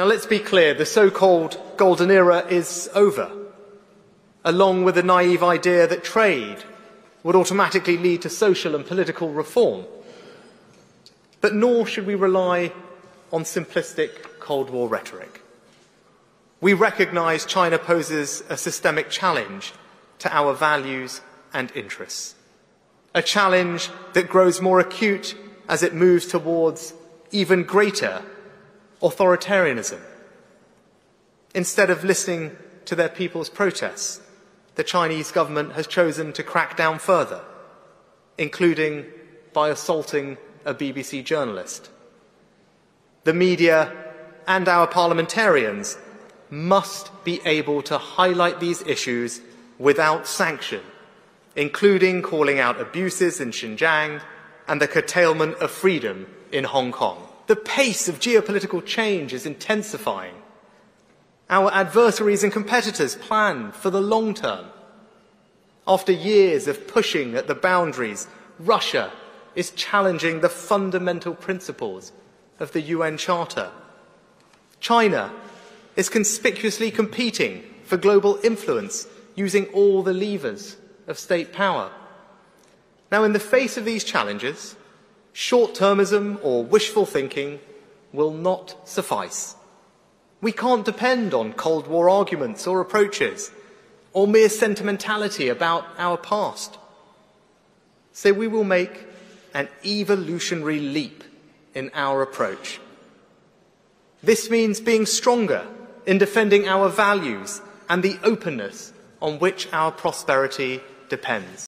Now, let's be clear the so called golden era is over, along with the naive idea that trade would automatically lead to social and political reform. But nor should we rely on simplistic Cold War rhetoric. We recognise China poses a systemic challenge to our values and interests, a challenge that grows more acute as it moves towards even greater authoritarianism. Instead of listening to their people's protests, the Chinese government has chosen to crack down further, including by assaulting a BBC journalist. The media and our parliamentarians must be able to highlight these issues without sanction, including calling out abuses in Xinjiang and the curtailment of freedom in Hong Kong. The pace of geopolitical change is intensifying. Our adversaries and competitors plan for the long term. After years of pushing at the boundaries, Russia is challenging the fundamental principles of the UN Charter. China is conspicuously competing for global influence using all the levers of state power. Now, in the face of these challenges, short termism or wishful thinking will not suffice. We can't depend on Cold War arguments or approaches or mere sentimentality about our past. So we will make an evolutionary leap in our approach. This means being stronger in defending our values and the openness on which our prosperity depends.